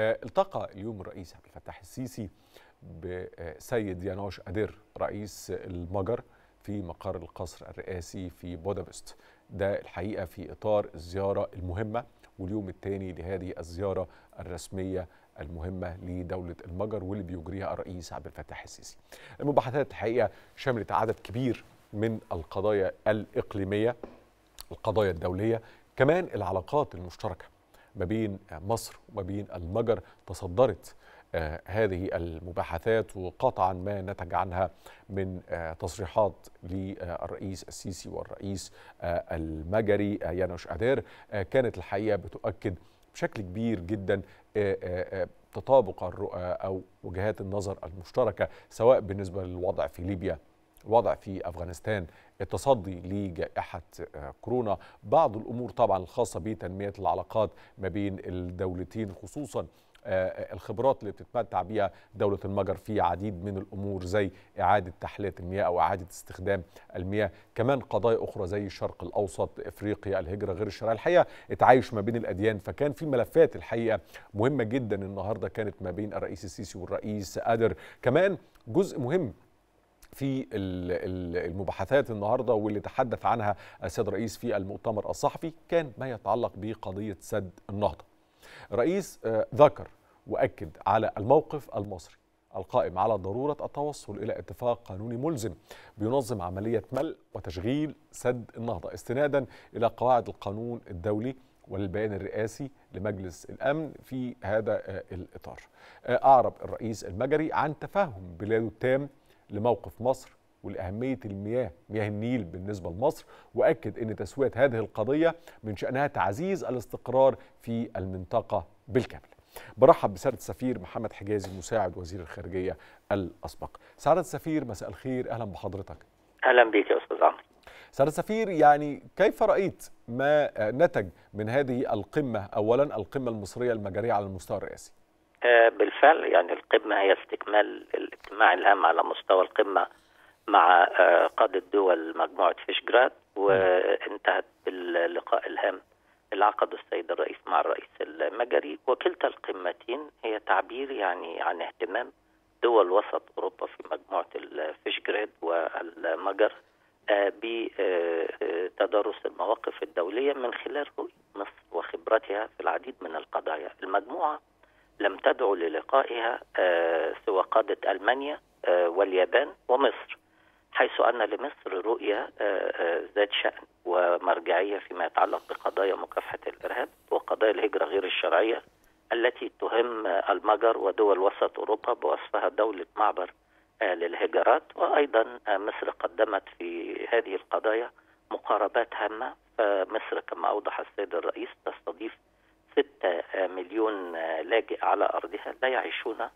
التقى اليوم الرئيس عبد الفتاح السيسي بسيد يانوش أدير رئيس المجر في مقر القصر الرئاسي في بودابست. ده الحقيقة في إطار الزيارة المهمة واليوم الثاني لهذه الزيارة الرسمية المهمة لدولة المجر واللي بيجريها الرئيس عبد الفتاح السيسي. المباحثات الحقيقة شملت عدد كبير من القضايا الإقليمية القضايا الدولية كمان العلاقات المشتركة. ما بين مصر وما بين المجر تصدرت آه هذه المباحثات وقطعا ما نتج عنها من آه تصريحات للرئيس السيسي والرئيس آه المجري يانوش أدير كانت الحقيقة بتؤكد بشكل كبير جدا تطابق الرؤى أو وجهات النظر المشتركة سواء بالنسبة للوضع في ليبيا الوضع في أفغانستان التصدي لجائحة كورونا. بعض الأمور طبعا الخاصة بتنمية العلاقات ما بين الدولتين خصوصا الخبرات اللي بتتمتع بها دولة المجر في عديد من الأمور زي إعادة تحلية المياه أو إعادة استخدام المياه. كمان قضايا أخرى زي الشرق الأوسط إفريقيا الهجرة غير الشرعية الحقيقة التعايش ما بين الأديان. فكان في ملفات الحقيقة مهمة جدا النهاردة كانت ما بين الرئيس السيسي والرئيس قادر كمان جزء مهم في المباحثات النهارده واللي تحدث عنها السيد الرئيس في المؤتمر الصحفي كان ما يتعلق بقضية سد النهضة. الرئيس ذكر وأكد على الموقف المصري القائم على ضرورة التوصل إلى اتفاق قانوني ملزم بينظم عملية ملء وتشغيل سد النهضة استنادا إلى قواعد القانون الدولي والبيان الرئاسي لمجلس الأمن في هذا الإطار. أعرب الرئيس المجري عن تفهم بلاده التام لموقف مصر ولأهمية المياه مياه النيل بالنسبة لمصر وأكد أن تسوية هذه القضية من شأنها تعزيز الاستقرار في المنطقة بالكامل. برحب بسعادة السفير محمد حجازي مساعد وزير الخارجية الأسبق. سعادة السفير مساء الخير. أهلا بحضرتك. أهلا بك يا أستاذ عمرو. سعادة السفير يعني كيف رأيت ما نتج من هذه القمة؟ أولا القمة المصرية المجرية على المستوى الرئاسي. بالفعل يعني القمة هي استكمال الاجتماع الهام على مستوى القمة مع قادة دول مجموعة فيشجراد وانتهت باللقاء الهام اللي عقده السيد الرئيس مع الرئيس المجري. وكلتا القمتين هي تعبير يعني عن اهتمام دول وسط أوروبا في مجموعة الفيشجراد والمجر بتدرس المواقف الدولية من خلال رؤية مصر وخبرتها في العديد من القضايا. المجموعة لم تدعو للقائها سوى قادة ألمانيا واليابان ومصر حيث أن لمصر رؤية ذات شأن ومرجعية فيما يتعلق بقضايا مكافحة الإرهاب وقضايا الهجرة غير الشرعية التي تهم المجر ودول وسط أوروبا بوصفها دولة معبر للهجرات. وأيضا مصر قدمت في هذه القضايا مقاربات هامة فمصر كما أوضح السيد الرئيس تستضيف 6 مليون لاجئ على أرضها لا يعيشون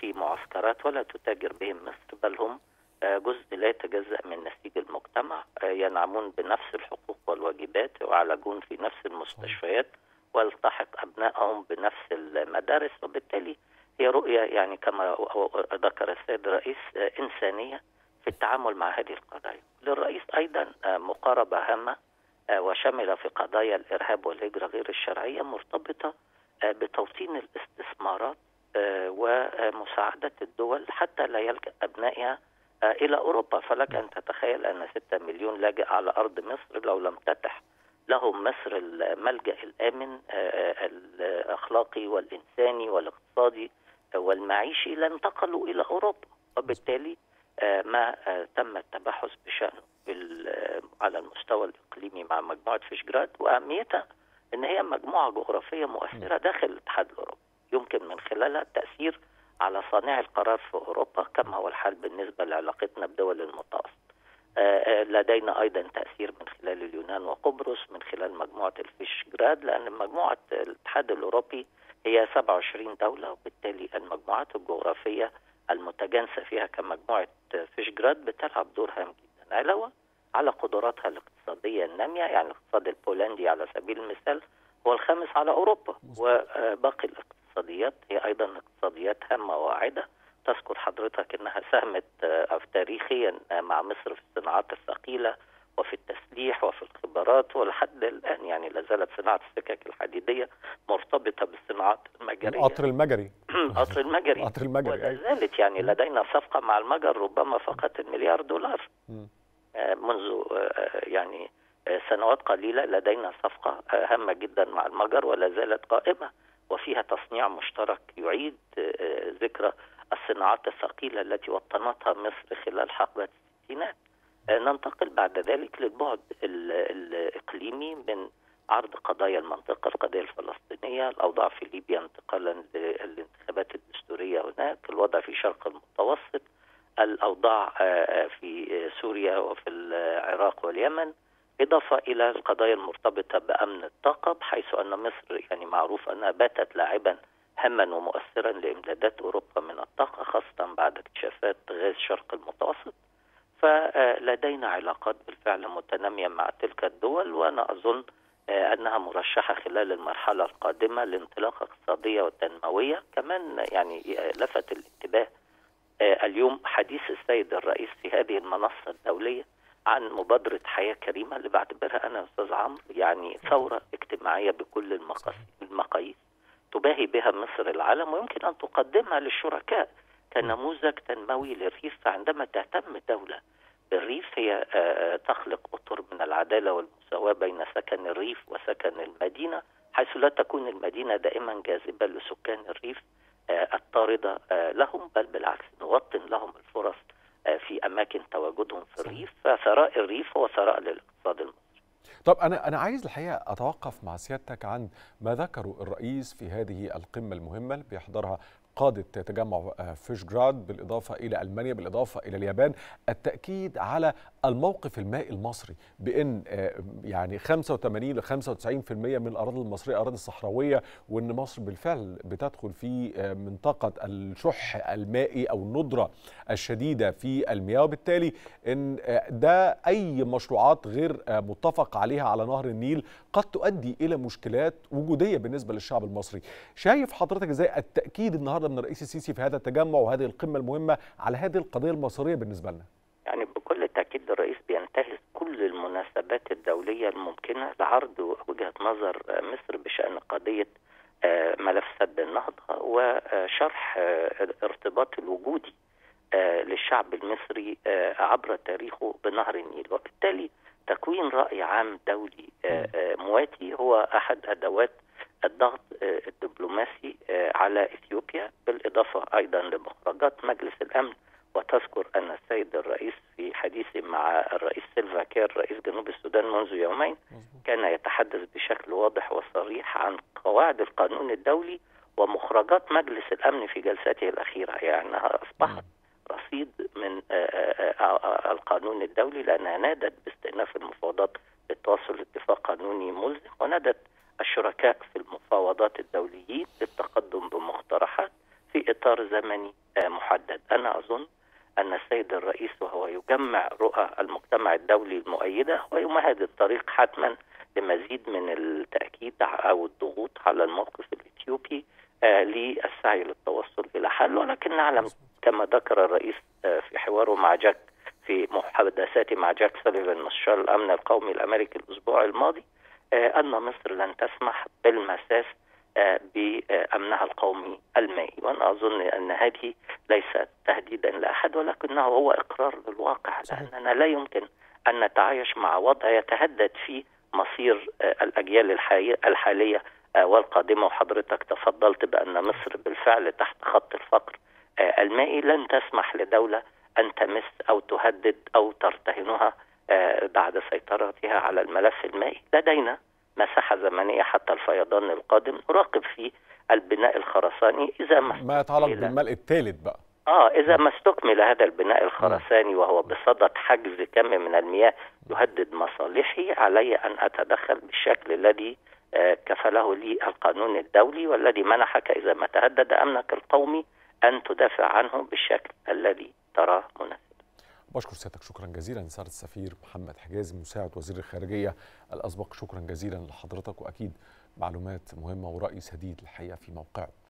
في معسكرات ولا تتاجر بهم مصر بل هم جزء لا يتجزأ من نسيج المجتمع ينعمون بنفس الحقوق والواجبات ويعالجون في نفس المستشفيات ويلتحق أبنائهم بنفس المدارس وبالتالي هي رؤية يعني كما ذكر السيد الرئيس إنسانية في التعامل مع هذه القضايا. للرئيس أيضا مقاربة هامة وشمل في قضايا الإرهاب والهجرة غير الشرعية مرتبطة بتوطين الاستثمارات ومساعدة الدول حتى لا يلجأ أبنائها إلى أوروبا. فلك أن تتخيل أن 6 مليون لاجئ على أرض مصر لو لم تتح لهم مصر الملجأ الآمن الأخلاقي والإنساني والاقتصادي والمعيشي لانتقلوا إلى أوروبا. وبالتالي ما تم التبحث بشأنه. على المستوى الإقليمي مع مجموعة فيشجراد وأهميتها إن هي مجموعة جغرافية مؤثرة داخل الاتحاد الأوروبي يمكن من خلالها التاثير على صانع القرار في أوروبا كما هو الحال بالنسبة لعلاقتنا بدول المتوسط. لدينا أيضا تأثير من خلال اليونان وقبرص من خلال مجموعة الفيشجراد لأن مجموعة الاتحاد الأوروبي هي 27 دولة وبالتالي المجموعات الجغرافية المتجانسة فيها كمجموعة فيشجراد بتلعب دور هام جدا علاوة على قدراتها الاقتصادية النامية يعني الاقتصاد البولندي على سبيل المثال هو الخامس على أوروبا. وباقي الاقتصاديات هي أيضا اقتصاديات هامة واعدة. تذكر حضرتك إنها ساهمت تاريخيا مع مصر في الصناعات الثقيلة وفي التسليح وفي الخبرات ولحد الآن. يعني لا زالت صناعة السكك الحديدية مرتبطة بالصناعات المجرية. القطر المجري. قطر المجري. قطر المجري. ولا. زالت يعني لدينا صفقة مع المجر ربما فقط المليار دولار. آه، منذ آه، يعني آه، سنوات قليلة لدينا صفقة آه، هامة جدا مع المجر ولا زالت قائمة وفيها تصنيع مشترك يعيد آه، آه، ذكرى الصناعات الثقيلة التي وطنتها مصر خلال حقبة الستينات. آه، ننتقل بعد ذلك للبعد ال- الإقليمي من عرض قضايا المنطقة القضية الفلسطينية الأوضاع في ليبيا انتقالا للانتخابات الدستورية هناك الوضع في شرق المتوسط الأوضاع آه، في سوريا وفي العراق واليمن إضافة إلى القضايا المرتبطة بأمن الطاقة بحيث أن مصر يعني معروف أنها باتت لاعبا هاما ومؤثرا لإمدادات أوروبا من الطاقة خاصة بعد اكتشافات غاز شرق المتوسط. فلدينا علاقات بالفعل متنامية مع تلك الدول وأنا أظن آه، أنها مرشحة خلال المرحلة القادمة لانطلاقة اقتصادية وتنموية. كمان يعني آه، لفت الانتباه آه، اليوم حديث السيد الرئيس في هذه المنصة الدولية عن مبادرة حياة كريمة اللي بعتبرها أنا أستاذ عمرو يعني ثورة اجتماعية بكل المقاييس تباهي بها مصر العالم ويمكن أن تقدمها للشركاء كنموذج تنموي للريف. فعندما تهتم الدولة بالريف هي آه، تخلق أطر من العدالة والمساواة بين سكن الريف وسكن المدينة حيث لا تكون المدينة دائما جاذبة لسكان الريف. آه، الطارده آه، لهم بل بالعكس نوطن لهم الفرص آه، في أماكن تواجدهم في الريف فثراء الريف هو ثراء للاقتصاد المصري. طب أنا أنا عايز الحقيقة أتوقف مع سيادتك عن ما ذكره الرئيس في هذه القمة المهمة اللي بيحضرها قادة تجمع آه، فيشجراد بالإضافة إلى ألمانيا بالإضافة إلى اليابان. التأكيد على الموقف المائي المصري بأن آه، يعني 85 ل 95% من الأراضي المصرية أراضي صحراوية وأن مصر بالفعل بتدخل في آه، منطقة الشح المائي أو الندرة الشديدة في المياه. وبالتالي أن ده أي مشروعات غير متفق عليها على نهر النيل قد تؤدي إلى مشكلات وجودية بالنسبة للشعب المصري. شايف حضرتك إزاي التأكيد النهاردة من الرئيس السيسي في هذا التجمع وهذه القمة المهمة على هذه القضية المصرية بالنسبة لنا. يعني بكل تأكيد الرئيس بينتهز كل المناسبات الدولية الممكنة لعرض وجهة نظر آه، مصر بشأن قضية آه، ملف سد النهضة وشرح الارتباط الوجودي آه، للشعب المصري عبر تاريخه بنهر النيل. وبالتالي تكوين رأي عام دولي مواتي هو أحد أدوات الضغط آه، الدبلوماسي آه، على إثيوبيا بالإضافة أيضا لمخرجات مجلس الأمن. وتذكر أن السيد الرئيس في حديثه مع الرئيس سلفا كير رئيس جنوب السودان منذ يومين كان يتحدث بشكل واضح وصريح عن قواعد القانون الدولي ومخرجات مجلس الأمن في جلساته الأخيرة. يعني أنها أصبحت رصيد من آه، القانون الدولي لأنها نادت باستئناف المفاوضات للتوصل لاتفاق قانوني ملزم ونادت الدوليين للتقدم بمقترحات في إطار زمني محدد. أنا أظن أن السيد الرئيس وهو يجمع رؤى المجتمع الدولي المؤيدة ويمهد الطريق حتما لمزيد من التأكيد أو الضغوط على الموقف الإثيوبي آه، للسعي للتوصل إلى حل. ولكن نعلم كما ذكر الرئيس آه، في حواره مع جاك في محادثاته مع جاك سوليفان مستشار الأمن القومي الأمريكي الأسبوع الماضي آه، أن مصر لن تسمح بالمساس بأمنها القومي المائي. وأنا أظن أن هذه ليست تهديدا لأحد ولكنه هو إقرار للواقع. لأننا لا يمكن أن نتعايش مع وضع يتهدد فيه مصير آه، الأجيال الحالية آه، والقادمة. وحضرتك تفضلت بأن مصر بالفعل تحت خط الفقر آه، المائي. لن تسمح لدولة أن تمس أو تهدد أو ترتهنها بعد سيطرتها على الملف المائي. لدينا مساحة زمنية حتى الفيضان القادم نراقب فيه البناء الخرساني إذا ما ما يتعلق بالملء الثالث بقى. آه إذا ما استكمل هذا البناء الخرساني وهو بصدد حجز كم من المياه يهدد مصالحي علي أن أتدخل بالشكل الذي آه، كفله لي القانون الدولي والذي منحك إذا ما تهدد أمنك القومي أن تدافع عنه بالشكل الذي تراه مناسب. بشكر سيادتك شكرا جزيلا سعادة السفير محمد حجازي مساعد وزير الخارجية الأسبق. شكرا جزيلا لحضرتك وأكيد معلومات مهمة ورأي سديد الحقيقة في موقعه.